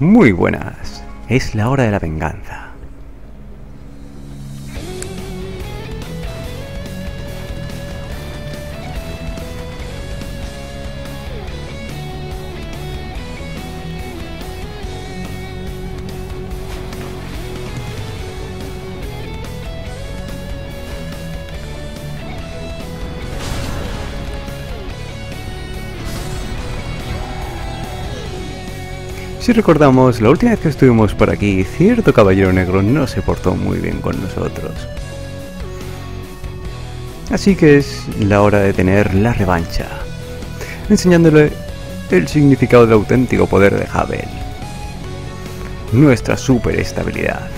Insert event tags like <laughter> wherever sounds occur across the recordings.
Muy buenas. Es la hora de la venganza. Si recordamos, la última vez que estuvimos por aquí, cierto caballero negro no se portó muy bien con nosotros. Así que es la hora de tener la revancha, enseñándole el significado del auténtico poder de Havel, nuestra super estabilidad.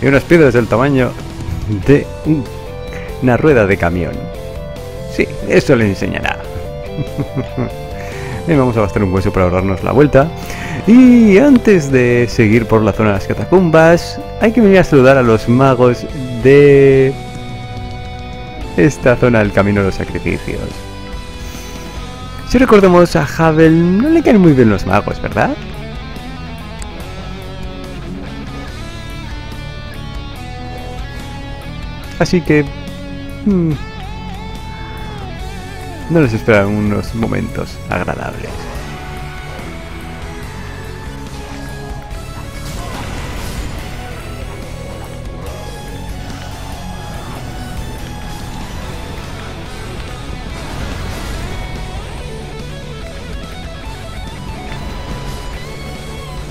Y unas piedras del tamaño de un una rueda de camión. Sí, eso le enseñará. <laughs> vamos a gastar un hueso para ahorrarnos la vuelta. Y antes de seguir por la zona de las catacumbas, hay que venir a saludar a los magos de esta zona del camino de los sacrificios. Si recordamos a Havel, no le caen muy bien los magos, ¿verdad? Así que Hmm. No les esperan unos momentos agradables.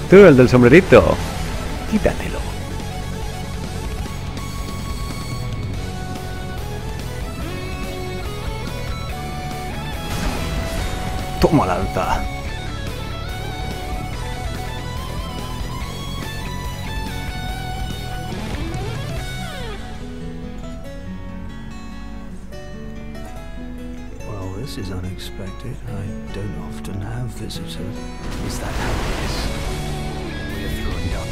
Tú, el del sombrerito. Quítatelo. Toma lanza. Well, this is unexpected. I don't often have visitors. Is that how it is? We're through and done.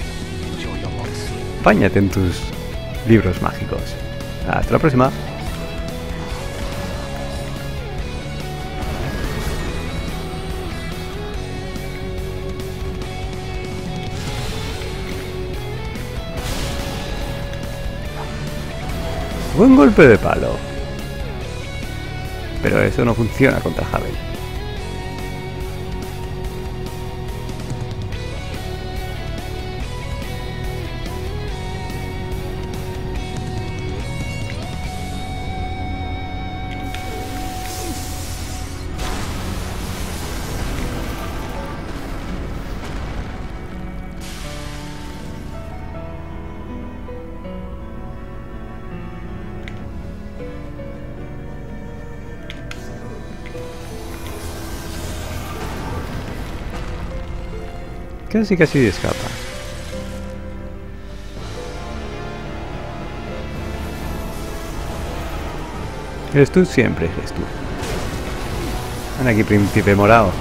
Enjoy your long sleep. Báñate en tus libros mágicos. Hasta la próxima. Buen golpe de palo. Pero eso no funciona contra Javel. Casi casi escapa. Eres siempre, eres tú. Ven aquí, príncipe morado.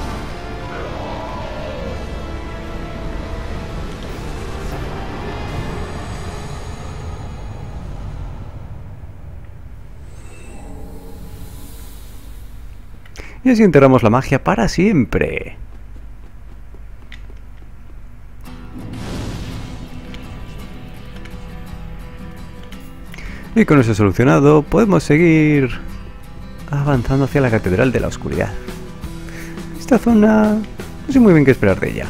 Y así enterramos la magia para siempre. Y con eso solucionado, podemos seguir avanzando hacia la Catedral de la Oscuridad. Esta zona... no sé muy bien qué esperar de ella.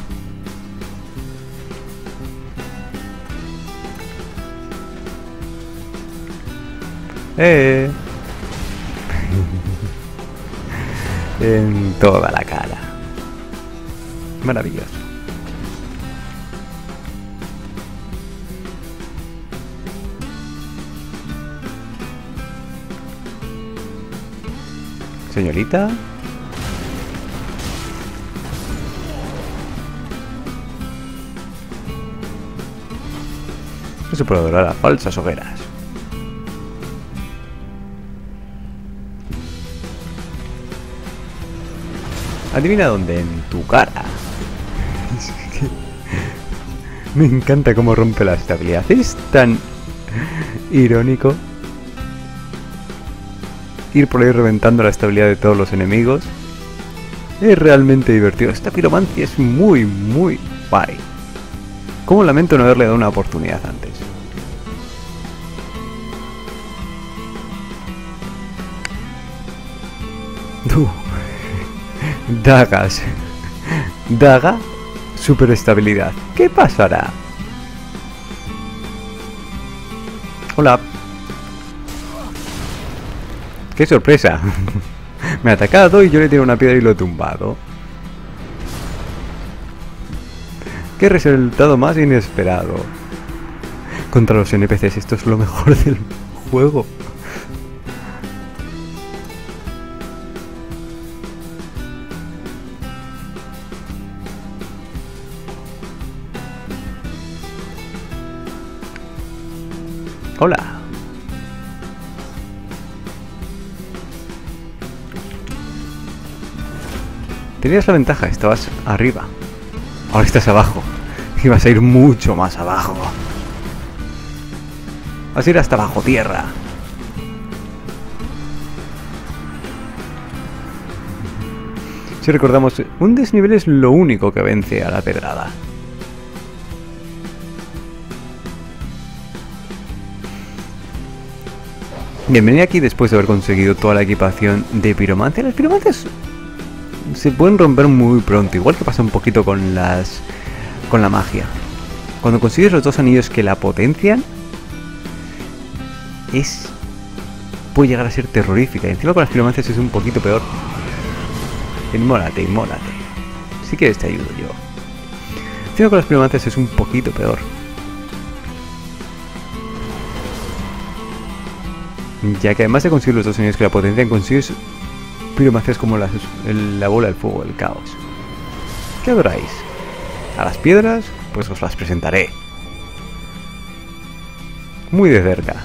¡Eh! <laughs> en toda la cara. Maravilloso. Señorita. No se puede adorar a falsas hogueras. Adivina dónde, en tu cara. <laughs> Me encanta cómo rompe la estabilidad. Es tan irónico. Ir por ahí reventando la estabilidad de todos los enemigos. Es realmente divertido. Esta piromancia es muy, muy guay. Como lamento no haberle dado una oportunidad antes. <laughs> Uh, Dagas. Daga. Super estabilidad. ¿Qué pasará? Hola. ¡Qué sorpresa! <laughs> Me ha atacado y yo le tiro una piedra y lo he tumbado. ¡Qué resultado más inesperado! Contra los NPCs, esto es lo mejor <laughs> del juego. Hola. Tenías la ventaja, estabas arriba. Ahora estás abajo. Y vas a ir mucho más abajo. Vas a ir hasta bajo tierra. Si recordamos, un desnivel es lo único que vence a la pedrada. Bienvenido aquí después de haber conseguido toda la equipación de piromancia. Las piromancias se pueden romper muy pronto, igual que pasa un poquito con las con la magia. Cuando consigues los dos anillos que la potencian es puede llegar a ser terrorífica. Y encima con las piromancias es un poquito peor. Inmólate, inmólate. Si quieres te ayudo yo. Encima con las piromancias es un poquito peor. Ya que además de conseguir los dos anillos que la potencian, consigues piromancias como la, la bola del fuego, el caos. ¿Qué adoráis? ¿A las piedras? Pues os las presentaré. Muy de cerca.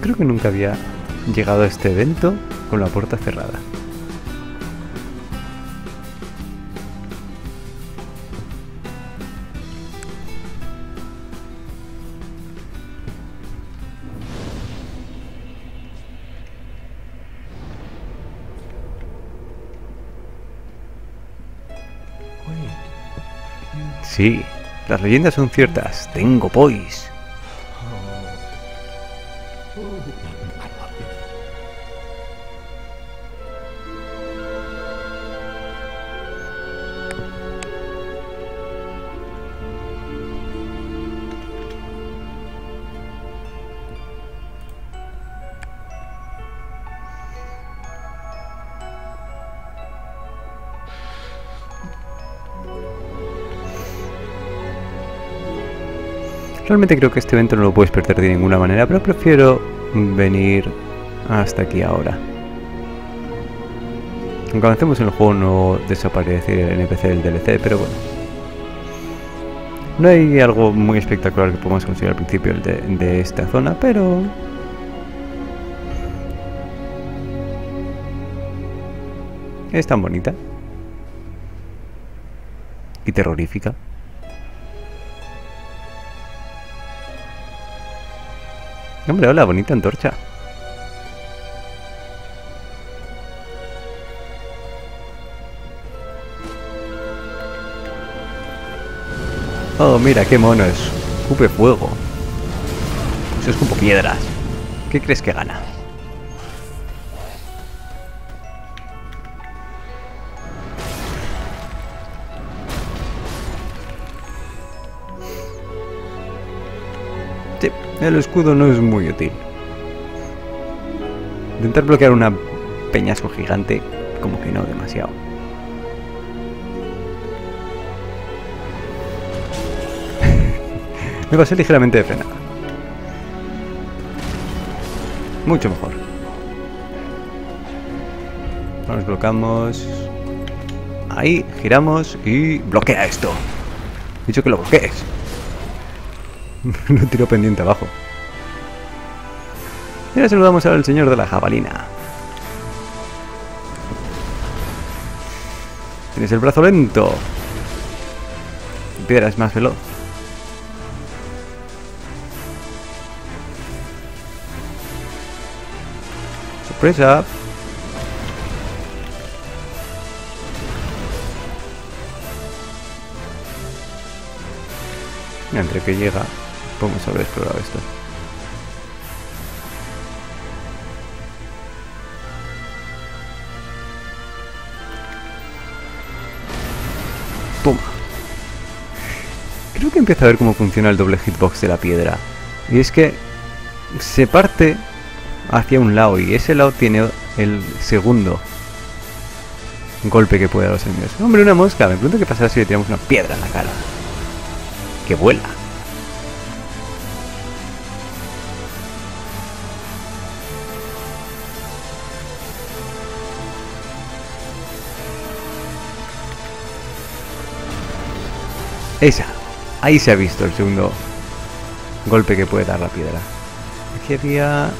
Creo que nunca había llegado a este evento con la puerta cerrada. Sí, las leyendas son ciertas. Tengo pois. Realmente creo que este evento no lo puedes perder de ninguna manera, pero prefiero venir hasta aquí ahora. Aunque avancemos en el juego no desaparece el NPC del DLC, pero bueno. No hay algo muy espectacular que podamos conseguir al principio de, de esta zona, pero... Es tan bonita. Y terrorífica. Hombre, hola, bonita antorcha. Oh, mira, qué mono es. Escupe fuego. Eso es como piedras. ¿Qué crees que gana? El escudo no es muy útil. Intentar bloquear una peñasco gigante, como que no demasiado. <laughs> Me pasé ligeramente de frenada. Mucho mejor. Nos bloqueamos. Ahí, giramos y bloquea esto. Dicho que lo bloquees. <laughs> Lo tiró pendiente abajo. Y ahora saludamos al señor de la jabalina. Tienes el brazo lento. Piedra es más veloz. Sorpresa. Entre que llega podemos haber explorado esto. Toma. Creo que empiezo a ver cómo funciona el doble hitbox de la piedra. Y es que se parte hacia un lado y ese lado tiene el segundo golpe que puede dar los enemigos. Hombre, una mosca. Me pregunto qué pasará si le tiramos una piedra en la cara. Que vuela. Esa. Ahí se ha visto el segundo golpe que puede dar la piedra. Aquí había...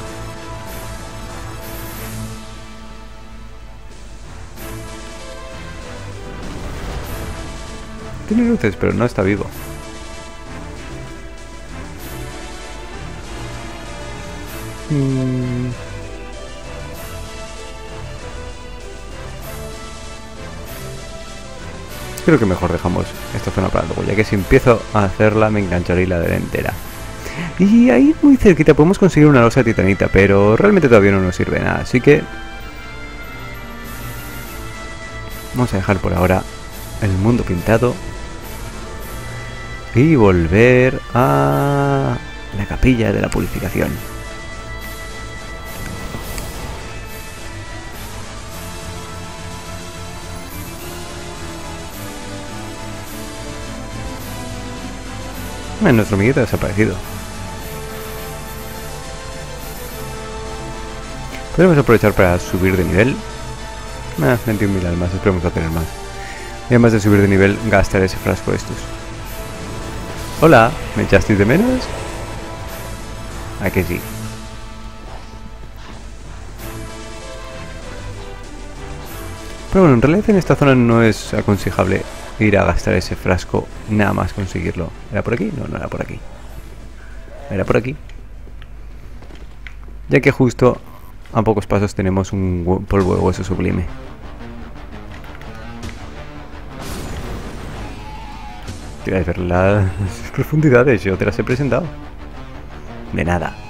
Tiene luces, pero no está vivo. Mm. Creo que mejor dejamos esta zona para luego, ya que si empiezo a hacerla me engancharé la de. Y ahí muy cerquita podemos conseguir una losa titanita, pero realmente todavía no nos sirve nada, así que... Vamos a dejar por ahora el mundo pintado. Y volver a la capilla de la purificación. Nuestro amiguito ha desaparecido. Podemos aprovechar para subir de nivel. Ah, 21.000 almas, esperemos a tener más. Y además de subir de nivel, gastar ese frasco estos. Hola, ¿me echasteis de menos? ¿A que sí? Pero bueno, en realidad en esta zona no es aconsejable ir a gastar ese frasco nada más conseguirlo. ¿Era por aquí? No, no era por aquí. Era por aquí. Ya que justo a pocos pasos tenemos un polvo de hueso sublime. ¿Quieres ver las <laughs> profundidades? Yo te las he presentado. De nada.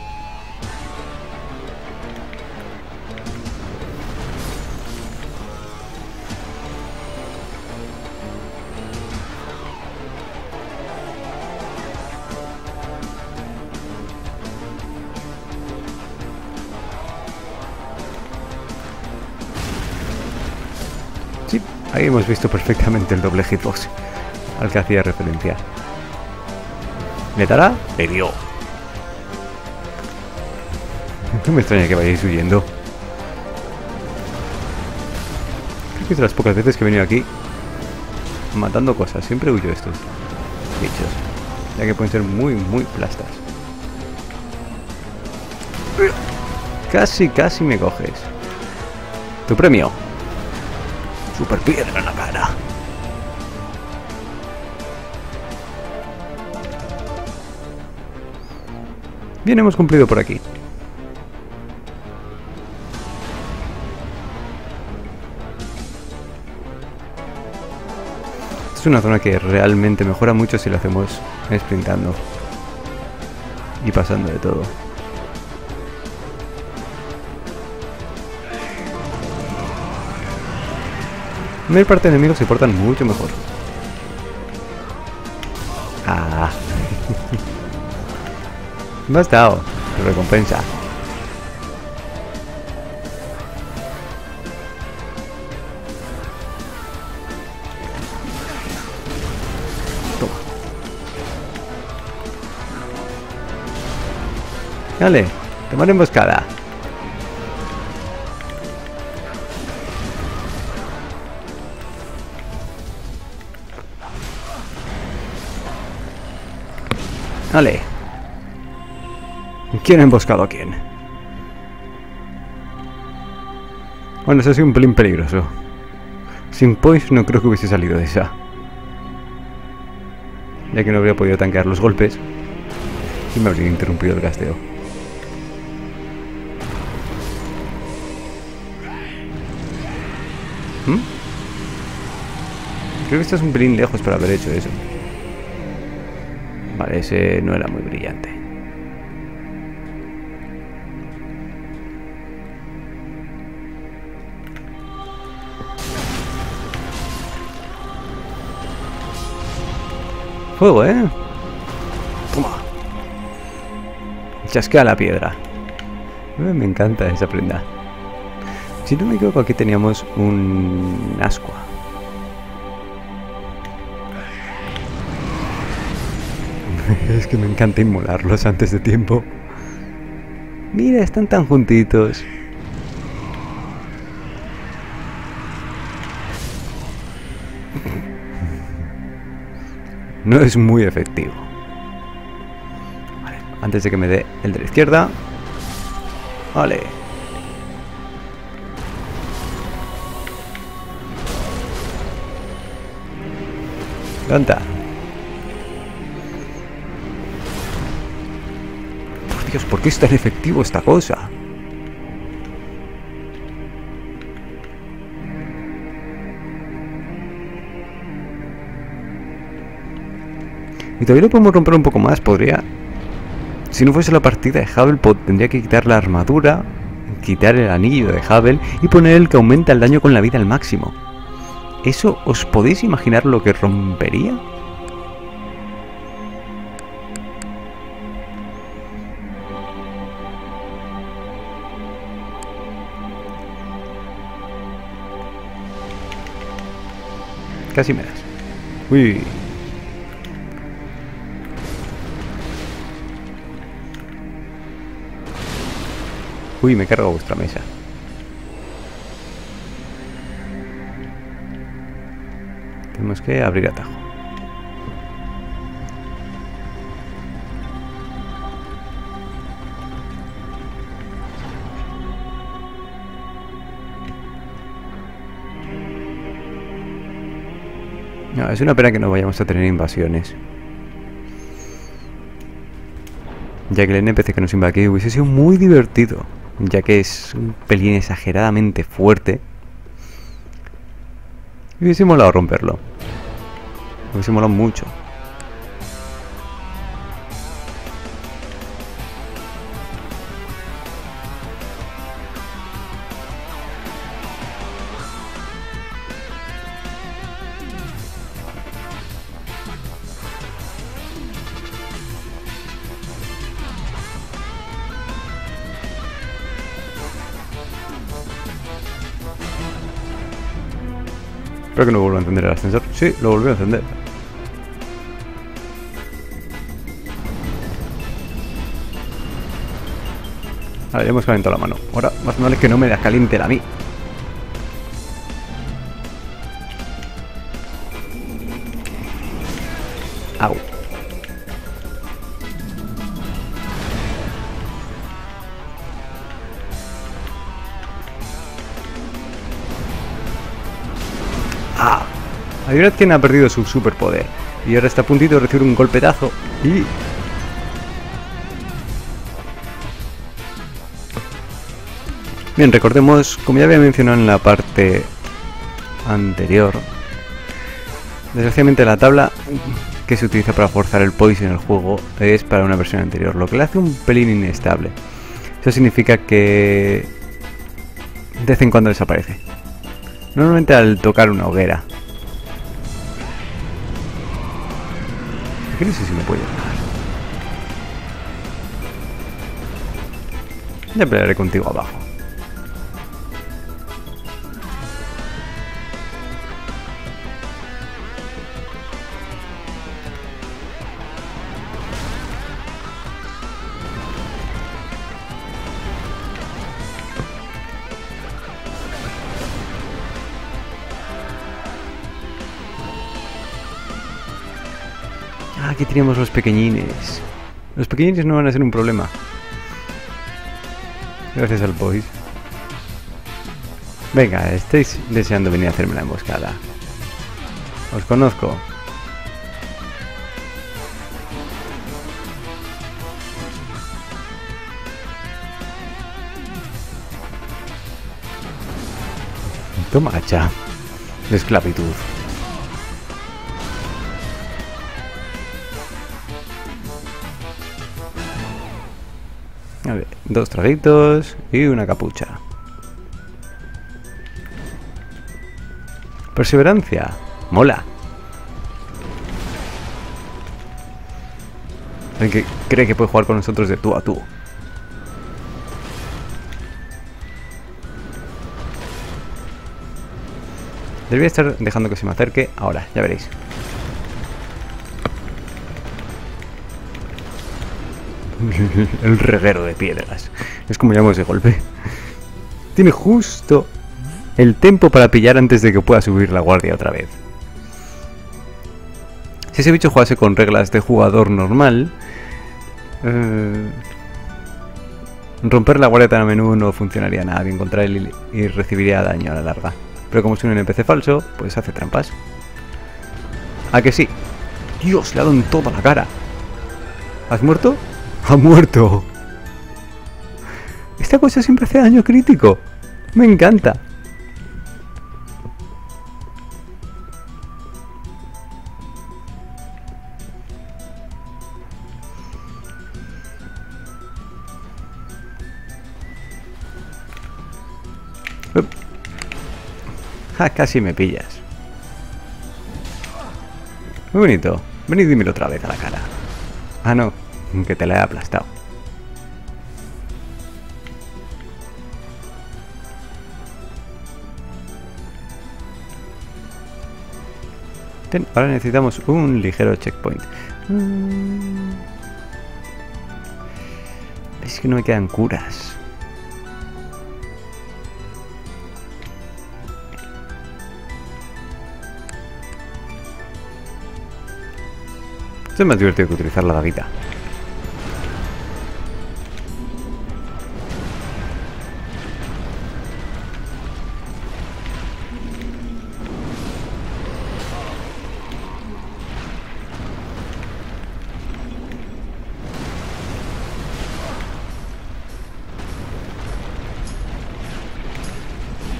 Hemos visto perfectamente el doble hitbox al que hacía referencia. ¿Le dará? Le. No <laughs> me extraña que vayáis huyendo. Creo que es de las pocas veces que he venido aquí matando cosas. Siempre huyo estos bichos. Ya que pueden ser muy, muy plastas. Casi, casi me coges. Tu premio. Super piedra en la cara. Bien, hemos cumplido por aquí. Es una zona que realmente mejora mucho si lo hacemos sprintando. Y pasando de todo. Mayor parte de enemigos se portan mucho mejor. Ah. Me has dado recompensa. Toma. Dale, tomar emboscada. Vale. ¿Quién ha emboscado a quién? Bueno, eso ha sido un pelín peligroso. Sin points no creo que hubiese salido de esa. Ya que no habría podido tanquear los golpes. Y me habría interrumpido el gasteo. ¿Mm? Creo que estás un pelín lejos para haber hecho eso. Ese no era muy brillante. Fuego, ¿eh? Toma. Chasquea la piedra. Eh, Me encanta esa prenda. Si no me equivoco, aquí teníamos un ascua. <laughs> es que me encanta inmolarlos antes de tiempo. Mira, están tan juntitos. No es muy efectivo. Vale, antes de que me dé el de la izquierda. Vale. Levanta. Dios, ¿por qué es tan efectivo esta cosa? Y todavía lo podemos romper un poco más, podría... Si no fuese la partida de po- tendría que quitar la armadura, quitar el anillo de Havel y poner el que aumenta el daño con la vida al máximo. ¿Eso os podéis imaginar lo que rompería? Casi me das. Uy. Uy, me cargo vuestra mesa. Tenemos que abrir atajo. No, es una pena que no vayamos a tener invasiones. Ya que el NPC que nos invade aquí hubiese sido muy divertido. Ya que es un pelín exageradamente fuerte. Y hubiese molado romperlo. Hubiese molado mucho. Espero que no vuelva a encender el ascensor. Sí, lo volvió a encender. Vale, ya hemos calentado la mano. Ahora, más vale que no me la caliente a mí. Quién ha perdido su superpoder. Y ahora está a puntito de recibir un golpetazo. Y... Bien, recordemos, como ya había mencionado en la parte anterior, desgraciadamente la tabla que se utiliza para forzar el poison en el juego es para una versión anterior, lo que le hace un pelín inestable. Eso significa que de vez en cuando desaparece. Normalmente al tocar una hoguera. Sé si me puede llegar. Ya pelearé contigo abajo. Aquí tenemos los pequeñines. Los pequeñines no van a ser un problema. Gracias al boys. Venga, estáis deseando venir a hacerme la emboscada. Os conozco. Toma, hacha. de esclavitud. Dos traguitos y una capucha. Perseverancia. Mola. El que cree que puede jugar con nosotros de tú a tú. Debería estar dejando que se me acerque ahora, ya veréis. <laughs> El reguero de piedras. Es como llamo ese golpe. Tiene justo el tempo para pillar antes de que pueda subir la guardia otra vez. Si ese bicho jugase con reglas de jugador normal, eh, romper la guardia tan a menudo no funcionaría nada bien contra él y, recibiría daño a la larga. Pero como es un NPC falso, pues hace trampas. ¿A que sí? Dios, le ha dado en toda la cara. ¿Has muerto? ¡Ha muerto! Esta cosa siempre hace daño crítico. Me encanta. Ja, casi me pillas. Muy bonito. Ven y dímelo otra vez a la cara. Ah, no. Que te la he aplastado. Ten, ahora necesitamos un ligero checkpoint. Mm. Es que no me quedan curas. Esto es más divertido que utilizar la daguita.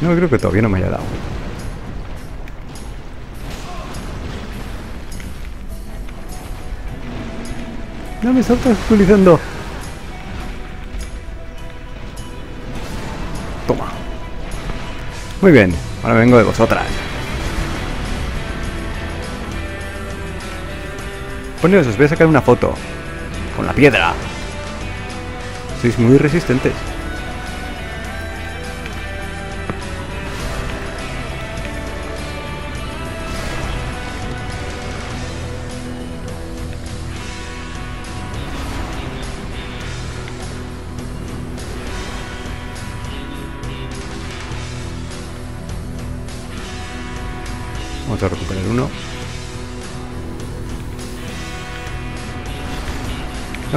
No, creo que todavía no me haya dado. No me está obstaculizando. Toma. Muy bien, ahora vengo de vosotras. Poneos, os voy a sacar una foto. Con la piedra. Sois muy resistentes.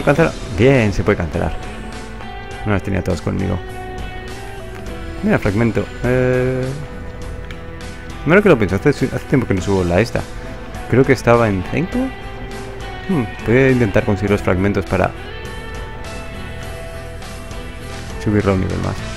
No cancela. Bien, se puede cancelar. No las tenía todas conmigo. Mira, fragmento. Eh... Primero que lo pienso, hace, tiempo que no subo la esta. Creo que estaba en Thankful. Hmm, voy a intentar conseguir los fragmentos para subirlo a un nivel más.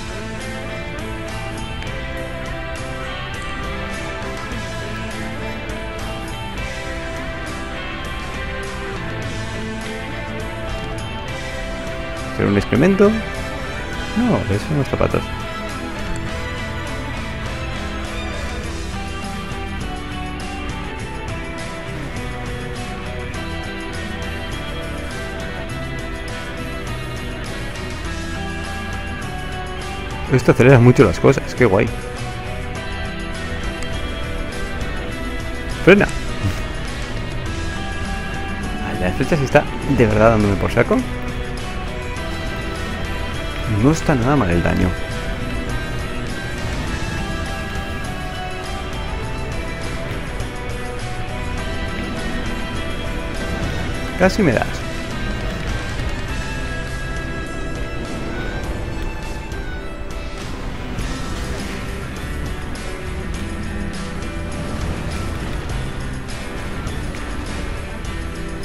Un excremento? No, esos son los zapatos. Esto acelera mucho las cosas, qué guay. Frena. <laughs> La flecha se está de verdad dándome por saco. No está nada mal el daño. Casi me das.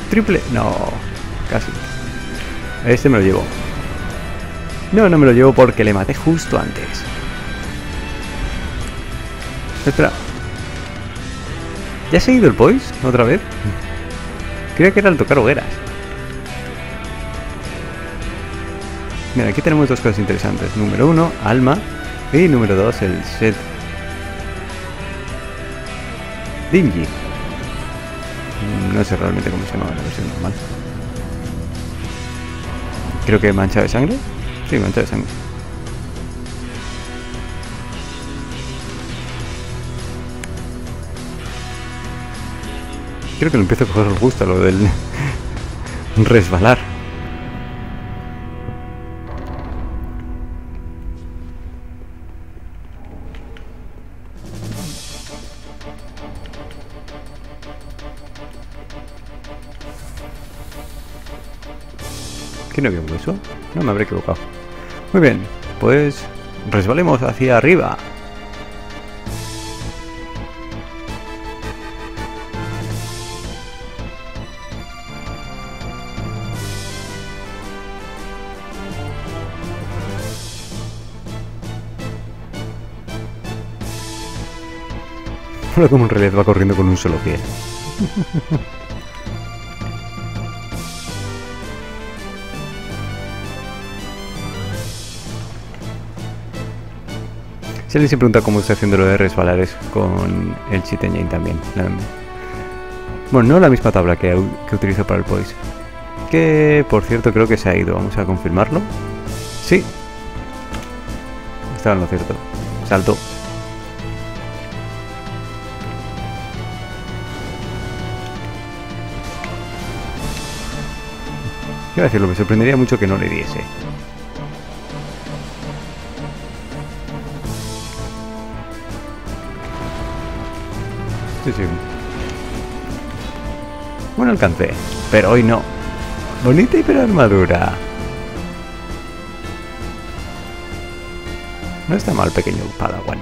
Triple. No, casi. Este me lo llevo. No, no me lo llevo porque le maté justo antes. Espera. ¿Ya has seguido el Poise otra vez? Creía que era el tocar hogueras. Mira, aquí tenemos dos cosas interesantes. Número uno, alma. Y número dos, el set Dingy. No sé realmente cómo se llama la versión normal. Creo que mancha de sangre. Sí, de sangre. Creo que le empiezo a coger el gusto lo del <laughs> resbalar. ¿Qué no había un hueso? No me habré equivocado. Muy bien, pues resbalemos hacia arriba. Ahora como un relés va corriendo con un solo pie. <laughs> Se pregunta cómo estoy haciendo lo de resbalares con el cheat engine también. Bueno, no la misma tabla que, que utilizo para el Poise. Que, por cierto, creo que se ha ido. Vamos a confirmarlo. Sí. Estaba en lo cierto. Saltó. Iba a decirlo, me sorprendería mucho que no le diese. Sí, sí. Buen alcance, pero hoy no. Bonita hiperarmadura. No está mal, pequeño Padawan.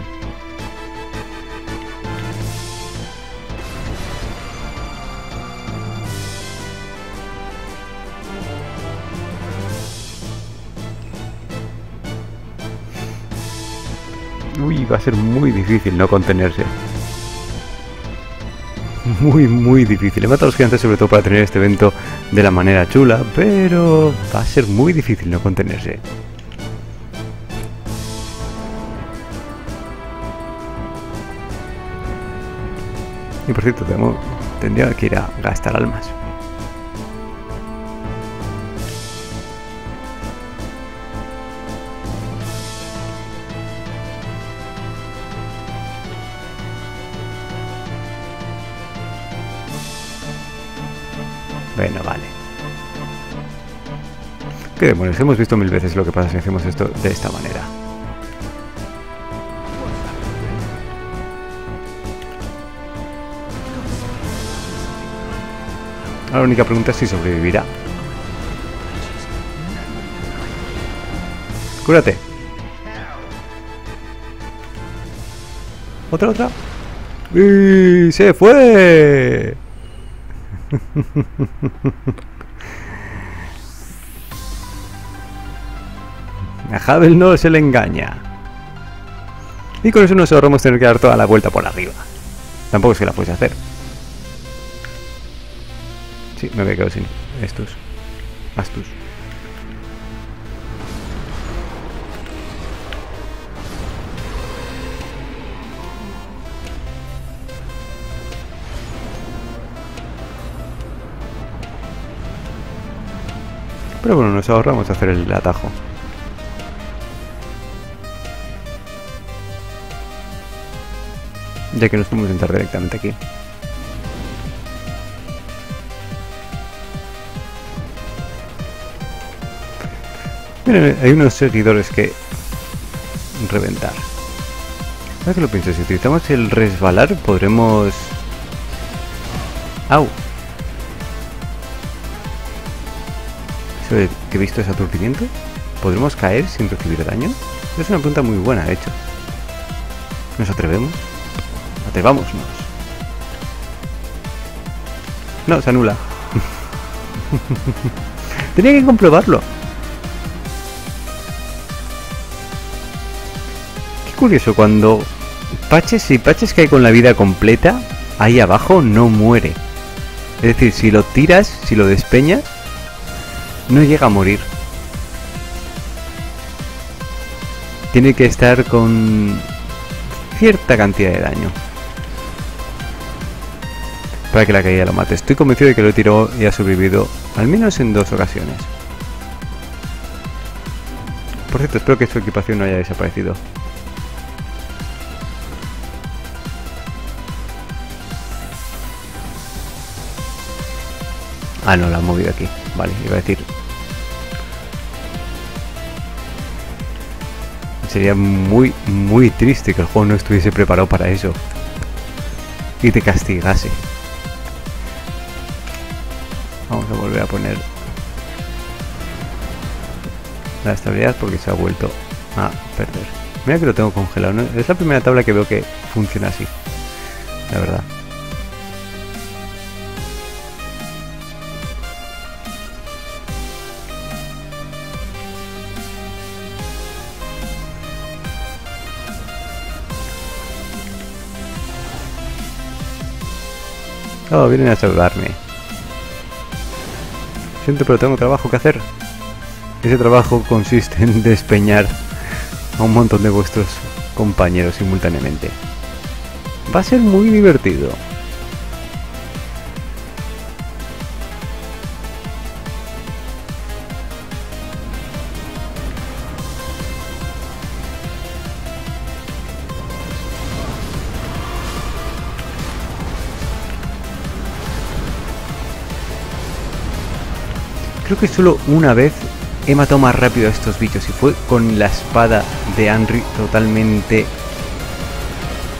Uy, va a ser muy difícil no contenerse. Muy, muy difícil. He matado a los gigantes sobre todo para tener este evento de la manera chula, pero va a ser muy difícil no contenerse. Y por cierto, tengo- tendría que ir a gastar almas. Bueno, vale. ¿Qué demonios? Hemos visto mil veces lo que pasa si hacemos esto de esta manera. Ahora La única pregunta es si sobrevivirá. Cúrate. Otra, otra. ¡Y se fue! <laughs> A Havel no se le engaña. Y con eso nos ahorramos tener que dar toda la vuelta por arriba. Tampoco es que la puedes hacer. Sí, me había quedado sin estos. Astus. Pero bueno, nos ahorramos hacer el atajo. Ya que nos podemos entrar directamente aquí. Miren, hay unos seguidores que reventar. Ahora que lo pienso, si utilizamos el resbalar, podremos... ¡Au! Que he visto es aturdimiento? ¿Podremos caer sin recibir daño? Es una pregunta muy buena, de hecho. ¿Nos atrevemos? Atrevámonos. No, se anula. <laughs> Tenía que comprobarlo. Qué curioso, cuando Paches y Paches cae con la vida completa, ahí abajo no muere. Es decir, si lo tiras, si lo despeñas, no llega a morir. Tiene que estar con cierta cantidad de daño. Para que la caída lo mate. Estoy convencido de que lo tiró y ha sobrevivido al menos en dos ocasiones. Por cierto, espero que su equipación no haya desaparecido. Ah, no, la han movido aquí. Vale, iba a decir. Sería muy, muy triste que el juego no estuviese preparado para eso. Y te castigase. Vamos a volver a poner la estabilidad porque se ha vuelto a perder. Mira que lo tengo congelado. ¿no? Es la primera tabla que veo que funciona así. La verdad. Oh, vienen a saludarme. Siento, pero tengo trabajo que hacer. Ese trabajo consiste en <laughs> despeñar a un montón de vuestros compañeros simultáneamente. Va a ser muy divertido. Creo que solo una vez he matado más rápido a estos bichos y fue con la espada de Henry totalmente...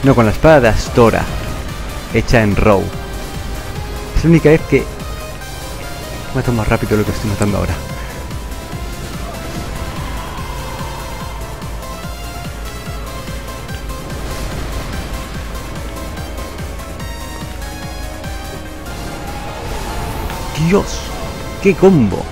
No, con la espada de Astora, hecha en Row. Es la única vez que he matado más rápido lo que estoy matando ahora. Dios, qué combo.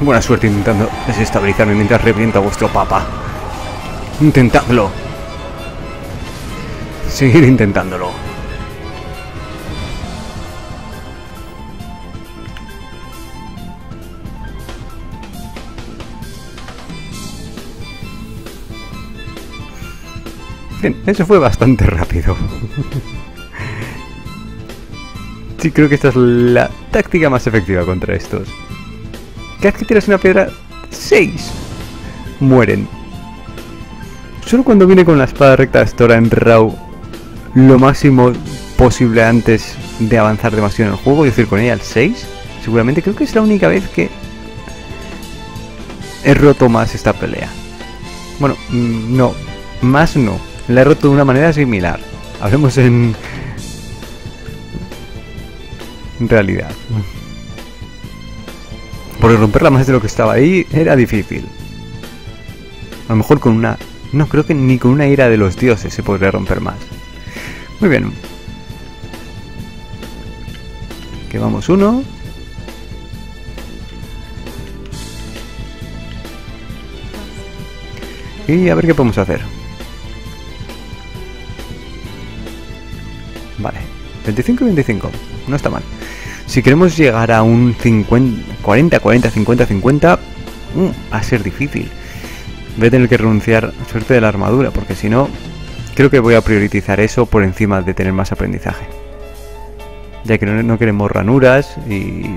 Buena suerte intentando desestabilizarme mientras reviento a vuestro papa. Intentadlo. Seguir intentándolo. Eso fue bastante rápido. sí, creo que esta es la táctica más efectiva contra estos. Cada que tiras una piedra, 6 mueren. Solo cuando viene con la espada recta Astora en Raw lo máximo posible antes de avanzar demasiado en el juego, es decir, con ella al 6, seguramente creo que es la única vez que he roto más esta pelea. Bueno, mm, no, más no. La he roto de una manera similar. Hablemos en... realidad. Porque romperla más de lo que estaba ahí era difícil. A lo mejor con una... No, creo que ni con una ira de los dioses se podría romper más. Muy bien. Que vamos uno. Y a ver qué podemos hacer. 25 y 25. No está mal. Si queremos llegar a un 50, 40, 40, 50, 50, uh, va a ser difícil. Voy a tener que renunciar suerte de la armadura, porque si no, creo que voy a priorizar eso por encima de tener más aprendizaje. Ya que no, no queremos ranuras y...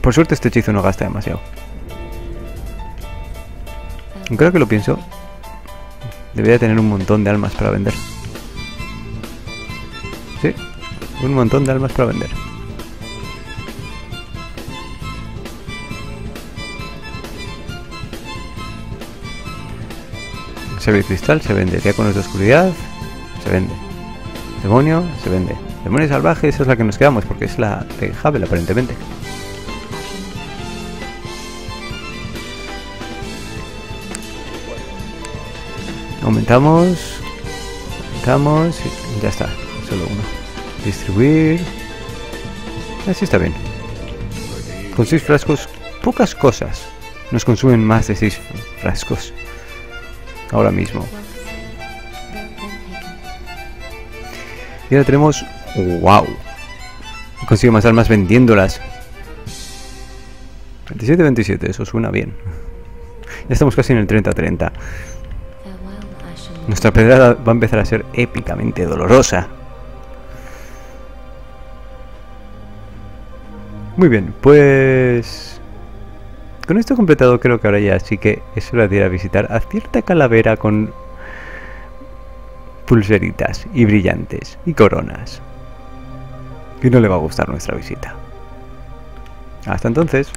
Por suerte este hechizo no gasta demasiado. Creo que lo pienso. Debería tener un montón de almas para vender. Sí, un montón de almas para vender. Ve cristal, se vende. Diáconos de oscuridad, se vende. Demonio, se vende. Demonio salvaje, esa es la que nos quedamos, porque es la de Havel aparentemente. Aumentamos. Aumentamos. Y ya está. Solo uno. Distribuir. Así está bien. Con 6 frascos, pocas cosas nos consumen más de 6 frascos. Ahora mismo. Y ahora tenemos... ¡Wow! Consigo más almas vendiéndolas. 27-27, eso suena bien. Ya estamos casi en el 30-30. Nuestra pedrada va a empezar a ser épicamente dolorosa. Muy bien, pues... Con esto completado creo que ahora ya sí que es hora de ir a visitar a cierta calavera con pulseritas y brillantes y coronas. Y no le va a gustar nuestra visita. Hasta entonces.